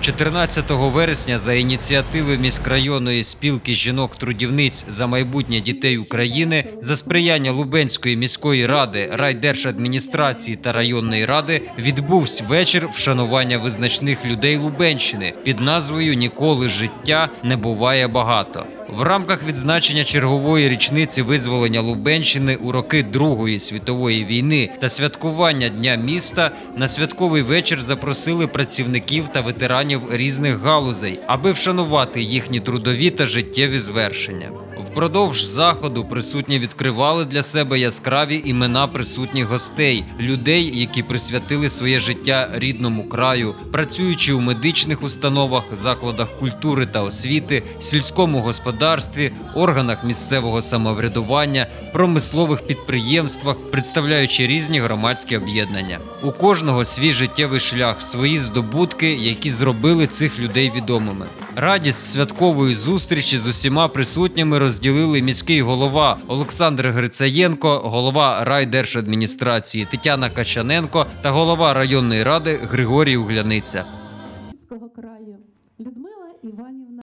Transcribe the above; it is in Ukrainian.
14 вересня за ініціативи міськрайонної спілки жінок-трудівниць за майбутнє дітей України за сприяння Лубенської міської ради, райдержадміністрації та районної ради відбувся вечір вшанування визначних людей Лубенщини під назвою Ніколи життя не буває багато. В рамках відзначення чергової річниці визволення Лубенщини у роки Другої світової війни та святкування Дня міста на святковий вечір запросили працівників та ветеранів різних галузей, аби вшанувати їхні трудові та життєві звершення. Впродовж заходу присутні відкривали для себе яскраві імена присутніх гостей, людей, які присвятили своє життя рідному краю, працюючи у медичних установах, закладах культури та освіти, сільському господарстві, органах місцевого самоврядування, промислових підприємствах, представляючи різні громадські об'єднання. У кожного свій життєвий шлях, свої здобутки, які зробили цих людей відомими. Радість святкової зустрічі з усіма присутніми розділили міський голова Олександр Грицаєнко, голова райдержадміністрації Тетяна Качаненко та голова районної ради Григорій Угляниця.